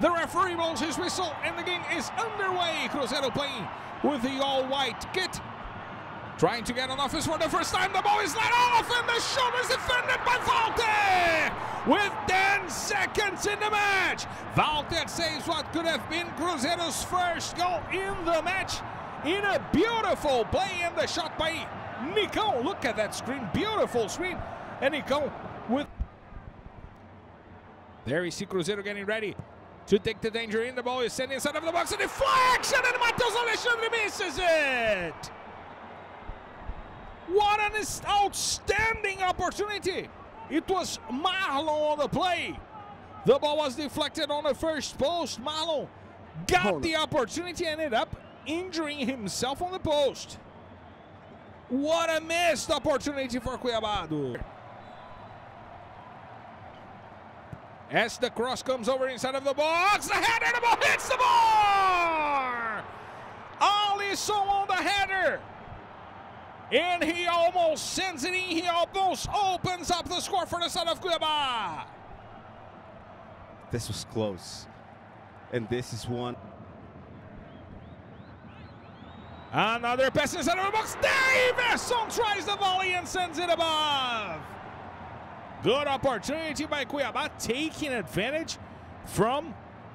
The referee blows his whistle and the game is underway. Cruzeiro playing with the all-white kit. Trying to get an offense for the first time. The ball is let off and the shot is defended by Walter. With 10 seconds in the match. Walter saves what could have been Cruzeiro's first goal in the match. In a beautiful play and the shot by Nico. Look at that screen. Beautiful screen. And Nico with... There we see Cruzeiro getting ready to take the danger in. The ball is sent inside of the box. And deflection and Matheus Alexandre misses it. What an outstanding opportunity! It was Marlon on the play. The ball was deflected on the first post. Marlon got the opportunity and ended up injuring himself on the post. What a missed opportunity for Cuiabá. As the cross comes over inside of the box, the header, the ball hits the bar! Alisson on the header. And he almost sends it in. He almost opens up the score for the side of Cuiabá. This was close. And this is one. Another pass inside of the box. Deyverson tries the volley and sends it above. Good opportunity by Cuiabá taking advantage from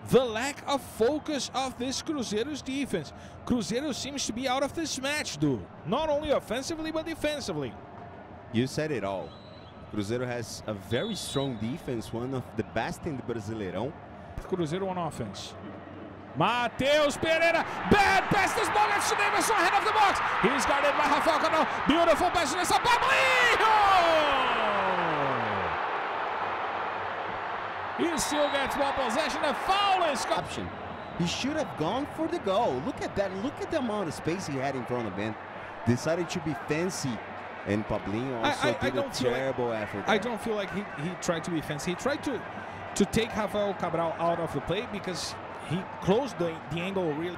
the lack of focus of this Cruzeiro's defense. Cruzeiro seems to be out of this match, dude. Not only offensively, but defensively. You said it all. Cruzeiro has a very strong defense, one of the best in the Brasileirão. Cruzeiro on offense. Matheus Pereira, bad pass, this ball gets to Davidson ahead of the box. He's guarded by Rafael Cabral. Beautiful pass, nessa Pablinho! He still gets ball possession. A foul is option. He should have gone for the goal. Look at that. Look at the amount of space he had in front of him. Decided to be fancy. And Pablinho also I, I, did I a terrible like, effort. There. I don't feel like he, he tried to be fancy. He tried to to take Rafael Cabral out of the play because he closed the, the angle really.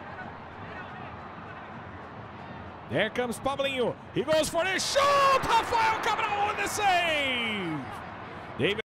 There comes Pablinho. He goes for the shoot. Rafael Cabral with the save. David